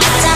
wanna